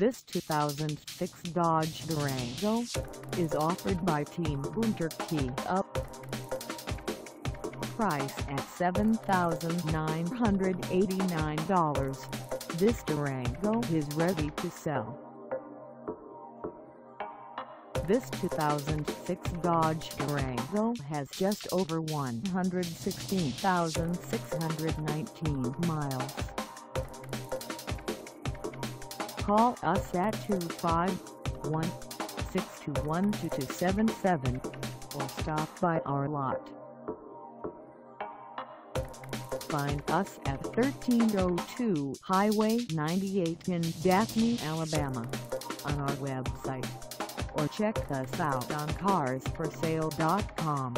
This 2006 Dodge Durango is offered by Team Gunther Kia Up. Price at $7,989. This Durango is ready to sell. This 2006 Dodge Durango has just over 116,619 miles. Call us at 251-621-2277 or stop by our lot. Find us at 1302 Highway 98 in Daphne, Alabama on our website or check us out on carsforsale.com.